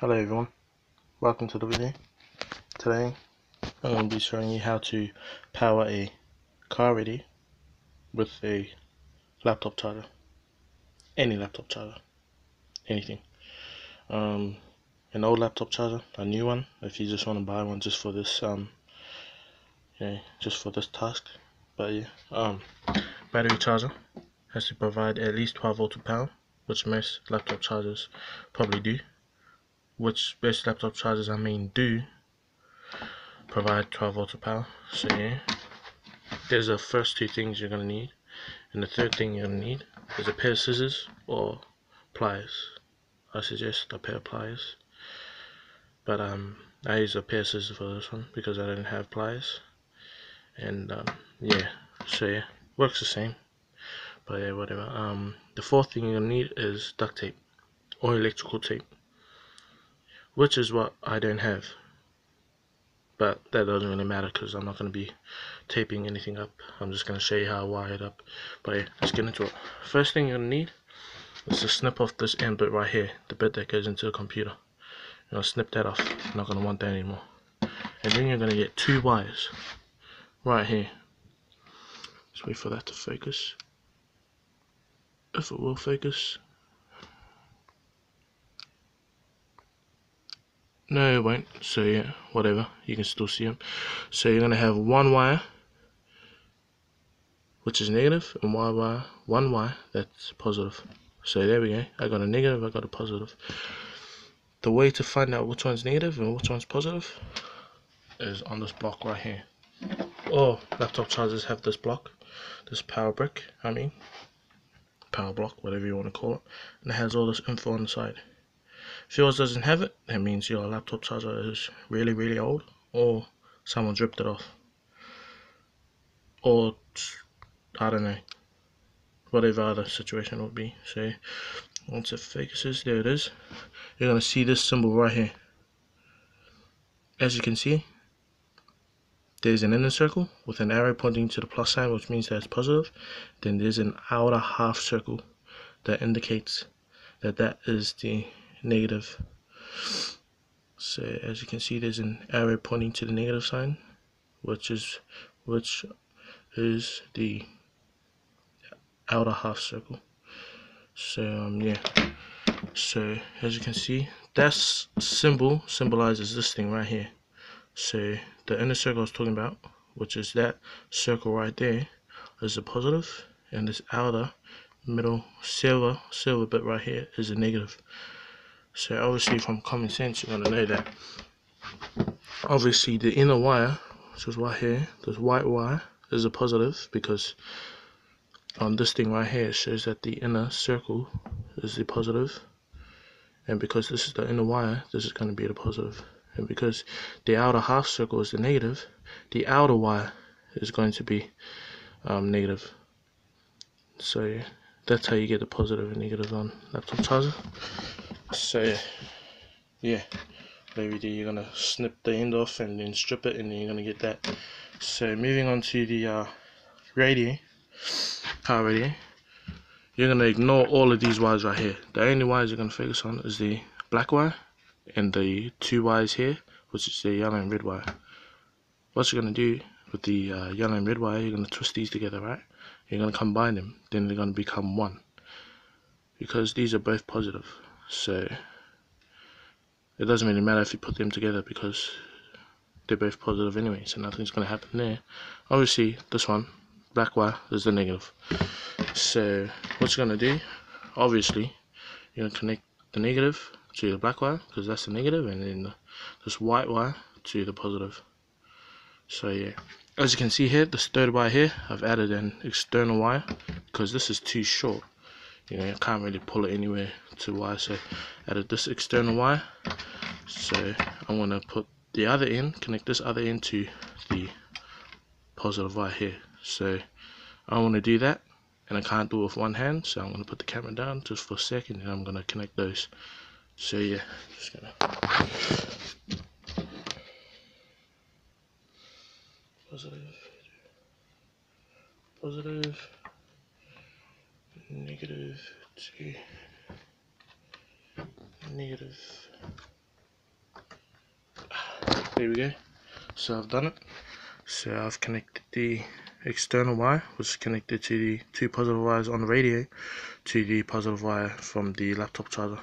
Hello everyone, welcome to the video. Today I'm going to be showing you how to power a car radio with a laptop charger. Any laptop charger, anything. Um, an old laptop charger, a new one, if you just want to buy one just for this um, yeah, just for this task. But yeah, um, battery charger has to provide at least 12 volt to power, which most laptop chargers probably do which best laptop chargers I mean do provide 12 volts of power. So yeah there's the first two things you're gonna need and the third thing you're gonna need is a pair of scissors or pliers. I suggest a pair of pliers but um I use a pair of scissors for this one because I didn't have pliers and um, yeah so yeah works the same but yeah whatever. Um the fourth thing you're gonna need is duct tape or electrical tape which is what I don't have. But that doesn't really matter because I'm not going to be taping anything up. I'm just going to show you how I wire it up. But yeah let's get into it. First thing you're going to need is to snip off this end bit right here the bit that goes into the computer. You know snip that off. I'm not going to want that anymore. And then you're going to get two wires right here. Just wait for that to focus. If it will focus No, it won't. So yeah, whatever. You can still see them. So you're gonna have one wire, which is negative, and one wire, one wire that's positive. So there we go. I got a negative. I got a positive. The way to find out which one's negative and which one's positive is on this block right here. All laptop chargers have this block, this power brick. I mean, power block, whatever you want to call it, and it has all this info on the side. If yours doesn't have it, that means your laptop charger is really, really old, or someone's ripped it off. Or, I don't know, whatever other situation would be. So, once it focuses, there it is. You're going to see this symbol right here. As you can see, there's an inner circle with an arrow pointing to the plus sign, which means that it's positive. Then there's an outer half circle that indicates that that is the negative. So as you can see there's an arrow pointing to the negative sign which is which is the outer half circle. So um yeah. So as you can see that symbol symbolizes this thing right here. So the inner circle I was talking about which is that circle right there is a positive and this outer middle silver silver bit right here is a negative so obviously from common sense you're gonna know that. Obviously the inner wire, which is right here, this white wire is a positive because on this thing right here it shows that the inner circle is the positive. And because this is the inner wire this is going to be the positive. And because the outer half circle is the negative the outer wire is going to be um, negative. So that's how you get the positive and negative on laptop charger so yeah maybe you're gonna snip the end off and then strip it and then you're gonna get that. So moving on to the uh, radio power radio. You're gonna ignore all of these wires right here. The only wires you're gonna focus on is the black wire and the two wires here which is the yellow and red wire. What you're gonna do with the uh, yellow and red wire you're gonna twist these together right? You're gonna combine them. Then they're gonna become one. Because these are both positive so it doesn't really matter if you put them together because they're both positive anyway so nothing's going to happen there. Obviously this one black wire is the negative. So what you're going to do obviously you're going to connect the negative to the black wire because that's the negative and then the, this white wire to the positive. So yeah. As you can see here this third wire here I've added an external wire because this is too short. You know, I can't really pull it anywhere to wire so added this external wire so I'm going to put the other end connect this other end to the positive wire here. So I want to do that and I can't do it with one hand so I'm going to put the camera down just for a second and I'm going to connect those. So yeah just gonna positive positive negative 2 negative there we go. So I've done it. So I've connected the external wire which is connected to the two positive wires on the radio to the positive wire from the laptop charger.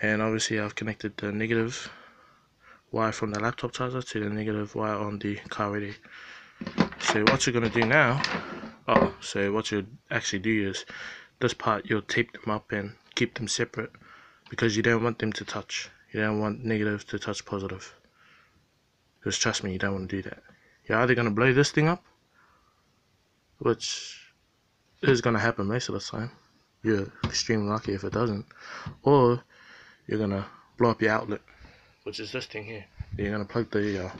And obviously I've connected the negative wire from the laptop charger to the negative wire on the car radio. So what you're going to do now oh so what you actually do is this part you'll tape them up and keep them separate because you don't want them to touch. You don't want negative to touch positive. Because trust me you don't want to do that. You're either going to blow this thing up which is going to happen most of the time. You're extremely lucky if it doesn't. Or you're going to blow up your outlet which is this thing here. You're going to plug the uh,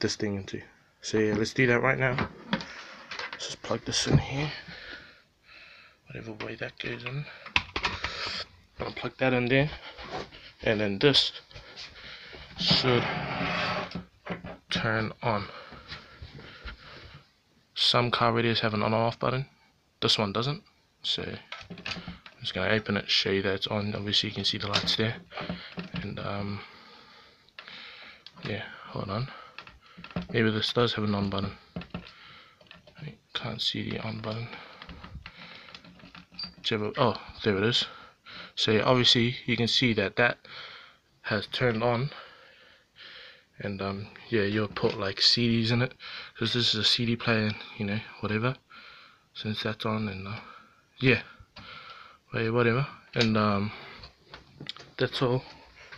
this thing into. So yeah let's do that right now. Let's just plug this in here. Whatever way that goes in Gonna plug that in there. And then this should turn on. Some car radios have an on off button. This one doesn't. So I'm just gonna open it show you that it's on. Obviously you can see the lights there. And um, yeah hold on. Maybe this does have an on button. I can't see the on button. Oh there it is so obviously you can see that that has turned on. And um, yeah you'll put like CDs in it. Because this is a CD player you know whatever. Since that's on and uh, yeah. Whatever. And um, that's all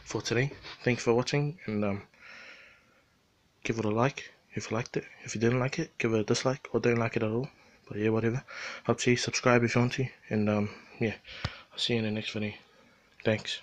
for today. Thanks for watching and um, give it a like if you liked it. If you didn't like it give it a dislike or don't like it at all. But yeah whatever. Up to you subscribe if you want to. And um, yeah see you in the next video. Thanks